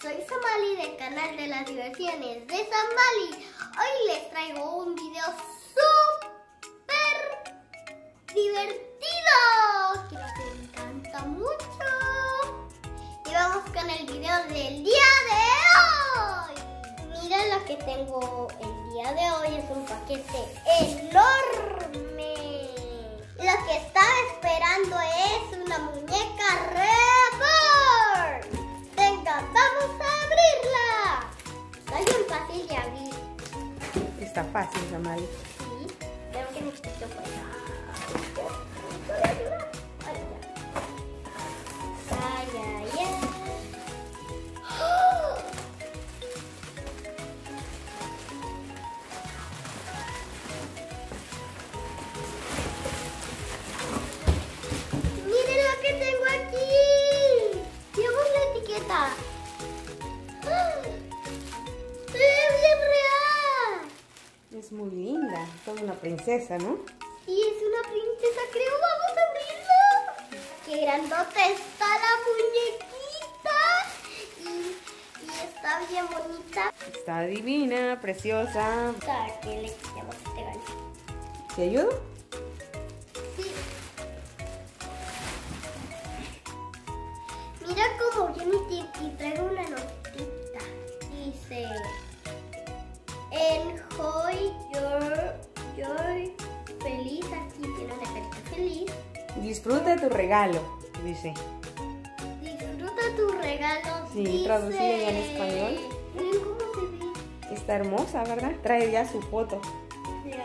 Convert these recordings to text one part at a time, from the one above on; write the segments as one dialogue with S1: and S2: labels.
S1: soy Samali del canal de las diversiones de Samali. Hoy les traigo un video súper divertido que nos encanta mucho. Y vamos con el video del día de hoy. Mira lo que tengo el día de hoy, es un paquete enorme. Lo que estaba esperando es una muñeca real. Fácil,
S2: Samali. Es muy linda. Toda una princesa, ¿no?
S1: Y es una princesa, creo. Vamos a abrirlo. Qué grandota está la muñequita. Y, y está bien bonita.
S2: Está divina, preciosa.
S1: Para que le quitemos este gancho.
S2: ¿Te ayudo?
S1: Sí. Mira cómo viene y, y traigo una notita. Dice,
S2: Disfruta tu regalo, dice.
S1: Disfruta tu regalo.
S2: Sí,
S1: dice.
S2: traducido ya en español.
S1: Cómo se ve.
S2: Está hermosa, ¿verdad? Trae ya su foto.
S1: Mira la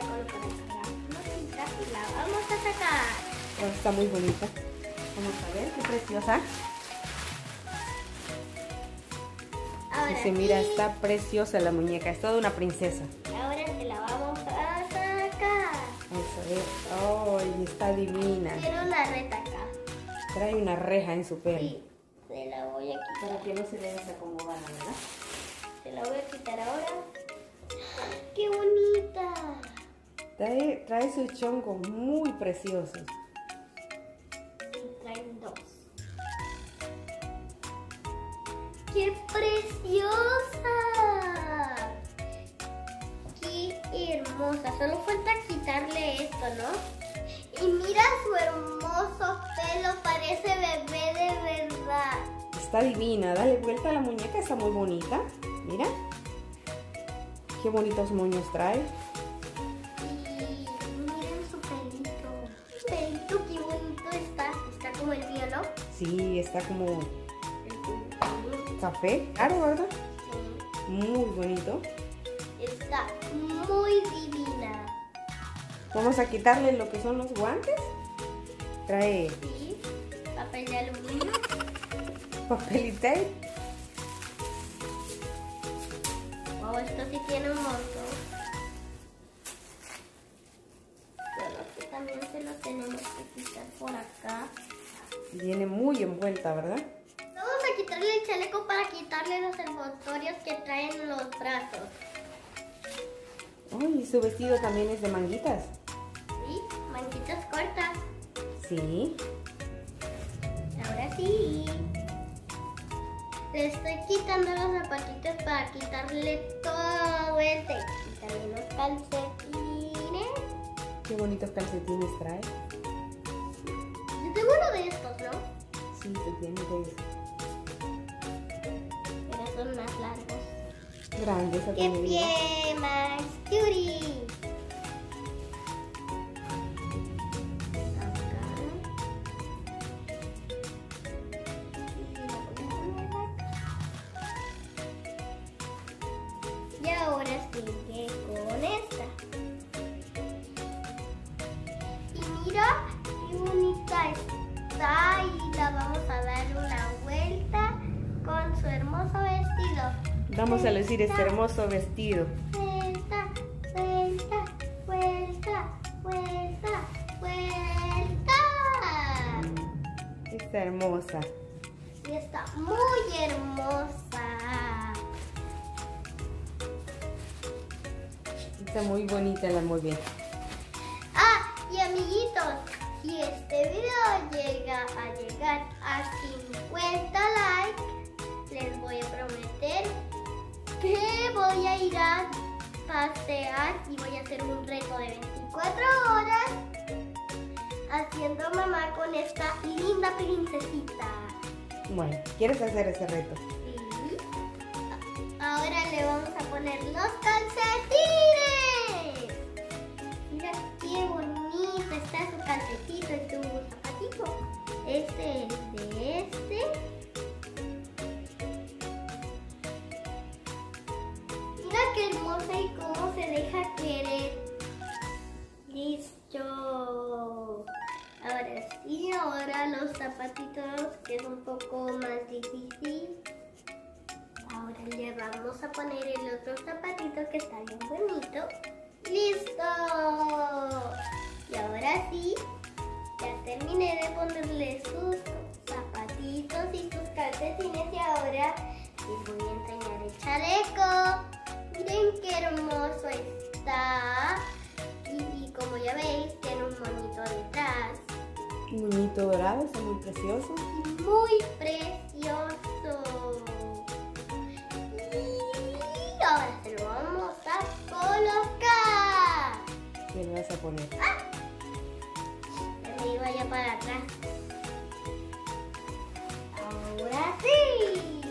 S1: vamos a sacar.
S2: Está muy bonita. Vamos a ver, qué preciosa.
S1: Ahora
S2: Dice, mira, está preciosa la muñeca. Es toda una princesa.
S1: Ahora se la. Vamos a
S2: ver. ¡Ay, está divina!
S1: Tiene una reta acá.
S2: Trae una reja en su pelo.
S1: Sí, se la voy a quitar.
S2: Para que no se le desacomodara, ¿verdad?
S1: Se la voy a quitar ahora. ¡Qué bonita!
S2: Trae, trae sus chongos muy preciosos.
S1: Traen dos. ¡Qué preciosa! Hermosa! Solo falta quitarle esto, ¿no? Y mira su hermoso pelo, parece bebé de verdad.
S2: Está divina. Dale vuelta a la muñeca, está muy bonita. Mira. Qué bonitos moños trae.
S1: Y miren su pelito. Su pelito, qué bonito está. Está como el mío, ¿no?
S2: Sí, está como café. Claro, ¿verdad?
S1: Sí.
S2: Muy bonito. Vamos a quitarle lo que son los guantes. Trae
S1: Sí. Papel de aluminio.
S2: papel y tape.
S1: Wow, esto sí tiene un montón. También se lo tenemos que quitar por acá.
S2: Viene muy envuelta, ¿verdad?
S1: Vamos a quitarle el chaleco para quitarle los envoltorios que traen los brazos.
S2: Ay, su vestido también es de manguitas.
S1: Ahora sí. Le estoy quitando los zapatitos para quitarle todo el. Y también los calcetines.
S2: Qué bonitos calcetines trae.
S1: Yo tengo uno de estos, ¿no?
S2: Sí, tú tienes de
S1: Pero son más largos.
S2: grandes.
S1: ¡Qué pie cutie! Con esta. Y mira qué bonita está y la vamos a dar una vuelta con su hermoso vestido.
S2: Vamos a lucir este hermoso vestido.
S1: Vuelta, vuelta, vuelta, vuelta, vuelta.
S2: Está hermosa.
S1: Y está muy hermosa.
S2: Está muy bonita la muy bien.
S1: Ah, y amiguitos, si este video llega a llegar a 50 likes, les voy a prometer que voy a ir a pasear y voy a hacer un reto de 24 horas haciendo mamá con esta linda princesita.
S2: Bueno, ¿quieres hacer ese reto?
S1: Ahora le vamos a poner los calcetines. Mira qué bonito está su calcetito y su zapatito. Este es de este. Mira qué hermosa y cómo se deja querer. Listo. Ahora sí, ahora los zapatitos que es un poco más difícil. Ahora le vamos a poner el otro zapatito que está bien bonito. ¡Listo! Y ahora sí, ya terminé de ponerle sus zapatitos y sus calcetines y ahora les voy a enseñar el chaleco. Miren qué hermoso está. Y, y como ya veis, tiene un monito detrás.
S2: Un muñito dorado, está muy precioso.
S1: Y muy precioso.
S2: ¿Qué le vas a poner?
S1: Me iba ya para atrás. Ahora sí.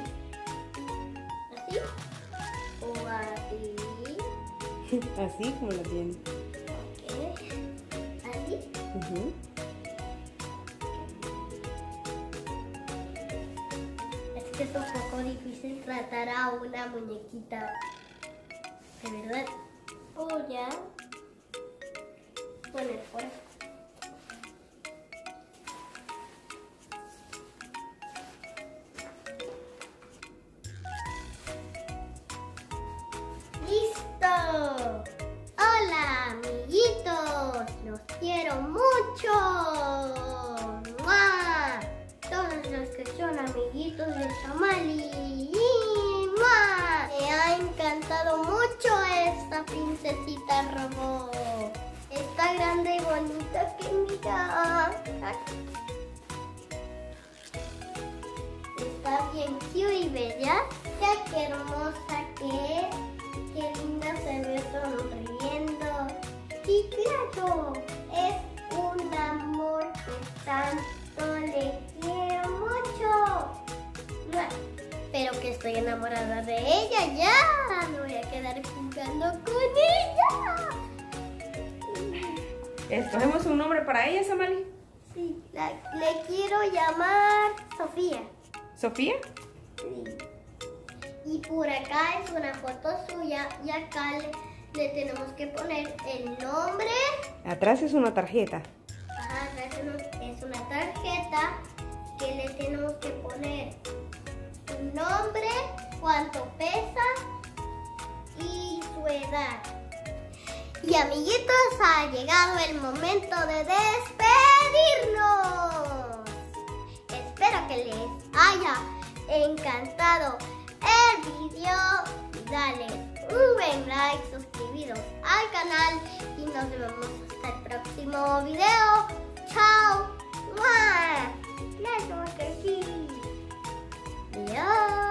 S1: ¿Así? O así.
S2: Así como lo tiene.
S1: Ok. Así.
S2: Ujú.
S1: Es que es un poco difícil tratar a una muñequita. De verdad. Voy a poner aquí. ¡Listo! Hola, amiguitos. Los quiero mucho. ¡Mua! Todos los que son amiguitos de Shamali. ¡Mua! Me ha encantado mucho esta princesita robot. Grande y bonita que mira. Está bien cute y bella. Ya qué hermosa que es. Qué linda se ve sonriendo. Y claro, es un amor que tanto le quiero mucho. Pero que estoy enamorada de ella ya. Me voy a quedar jugando con
S2: ¿Escogemos un nombre para ella, Samali?
S1: Sí, la- le quiero llamar Sofía.
S2: ¿Sofía?
S1: Sí. Y por acá es una foto suya y acá le, le tenemos que poner el nombre.
S2: Atrás es una tarjeta.
S1: Ajá, es una- es una tarjeta que le tenemos que poner su nombre, cuánto pesa y su edad. Y amiguitos, ha llegado el momento de despedirnos. Espero que les haya encantado el video. Dale un buen like, suscribiros al canal y nos vemos hasta el próximo video. ¡Chao! ¡Mua! ¡Adiós!